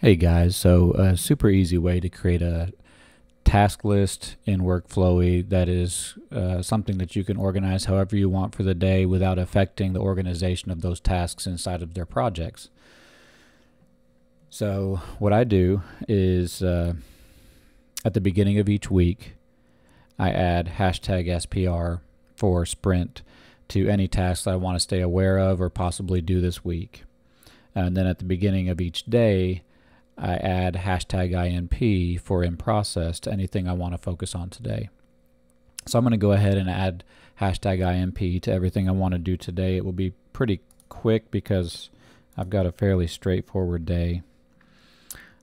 Hey guys, so a super easy way to create a task list in Workflowy that is uh, something that you can organize however you want for the day without affecting the organization of those tasks inside of their projects. So what I do is uh, at the beginning of each week, I add hashtag SPR for sprint to any tasks I want to stay aware of or possibly do this week. And then at the beginning of each day, I add hashtag INP for in process to anything I want to focus on today. So I'm going to go ahead and add hashtag INP to everything I want to do today. It will be pretty quick because I've got a fairly straightforward day.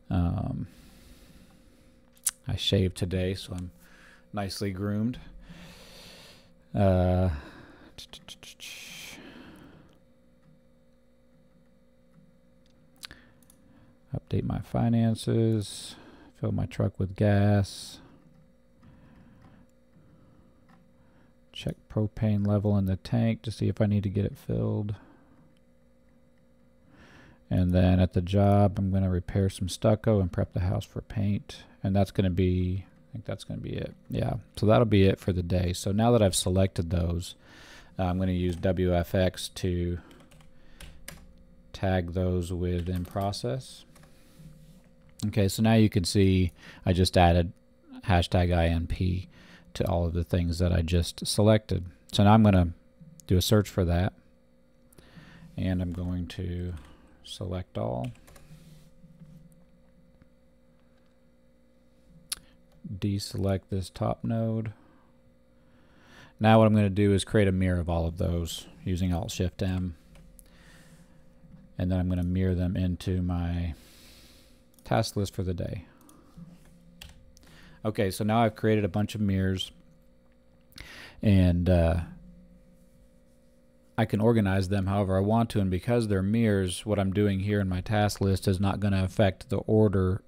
Um, I shaved today, so I'm nicely groomed. Uh, update my finances, fill my truck with gas, check propane level in the tank to see if I need to get it filled. And then at the job, I'm going to repair some stucco and prep the house for paint. And that's going to be, I think that's going to be it. Yeah, so that'll be it for the day. So now that I've selected those, uh, I'm going to use WFX to tag those with in process. Okay, so now you can see I just added hashtag INP to all of the things that I just selected. So now I'm going to do a search for that. And I'm going to select all. Deselect this top node. Now what I'm going to do is create a mirror of all of those using Alt-Shift-M. And then I'm going to mirror them into my task list for the day. Okay, so now I've created a bunch of mirrors and uh, I can organize them however I want to and because they're mirrors, what I'm doing here in my task list is not going to affect the order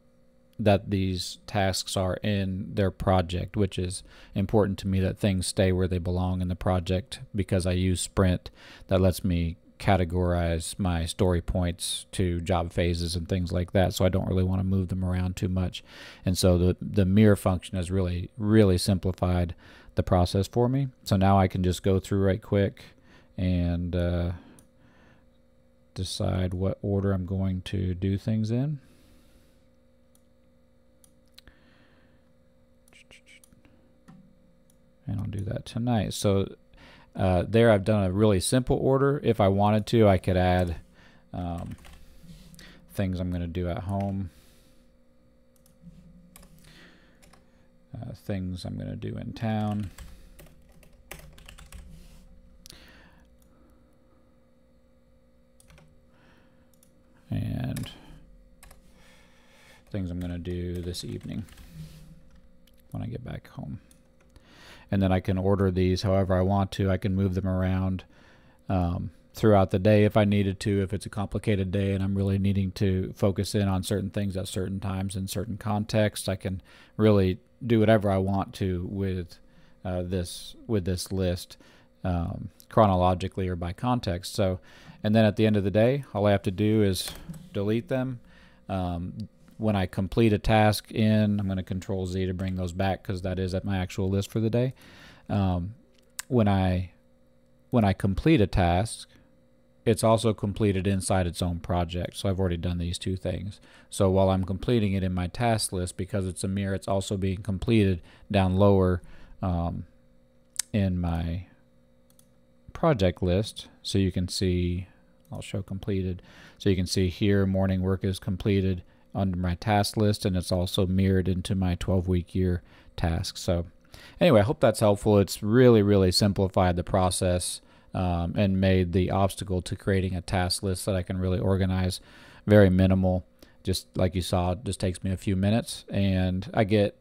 that these tasks are in their project, which is important to me that things stay where they belong in the project because I use Sprint that lets me categorize my story points to job phases and things like that so I don't really want to move them around too much. And so the the mirror function has really really simplified the process for me. So now I can just go through right quick and uh, decide what order I'm going to do things in. And I'll do that tonight. So uh, there I've done a really simple order. If I wanted to, I could add um, things I'm going to do at home. Uh, things I'm going to do in town. And things I'm going to do this evening when I get back home and then I can order these however I want to. I can move them around um, throughout the day if I needed to, if it's a complicated day and I'm really needing to focus in on certain things at certain times in certain contexts. I can really do whatever I want to with uh, this with this list um, chronologically or by context. So, and then at the end of the day, all I have to do is delete them. Um, when I complete a task in, I'm going to control Z to bring those back because that is at my actual list for the day. Um, when I when I complete a task, it's also completed inside its own project. So I've already done these two things. So while I'm completing it in my task list, because it's a mirror, it's also being completed down lower um, in my project list. So you can see, I'll show completed. So you can see here morning work is completed under my task list and it's also mirrored into my 12 week year task. So anyway, I hope that's helpful. It's really, really simplified the process um, and made the obstacle to creating a task list that I can really organize very minimal. Just like you saw, just takes me a few minutes, and I get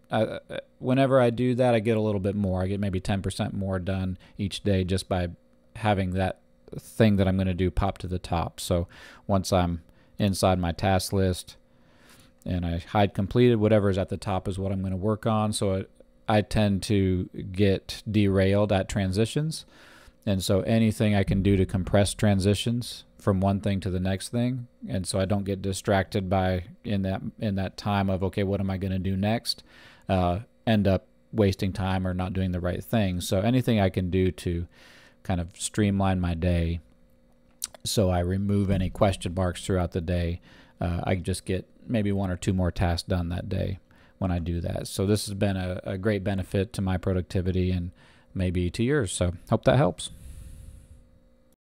whenever I do that, I get a little bit more. I get maybe 10% more done each day just by having that thing that I'm going to do pop to the top. So once I'm inside my task list, and I hide completed. Whatever is at the top is what I'm going to work on. So it, I tend to get derailed at transitions. And so anything I can do to compress transitions from one thing to the next thing, and so I don't get distracted by in that in that time of okay, what am I going to do next? Uh, end up wasting time or not doing the right thing. So anything I can do to kind of streamline my day, so I remove any question marks throughout the day. Uh, I just get maybe one or two more tasks done that day when I do that. So this has been a, a great benefit to my productivity and maybe to yours. So hope that helps.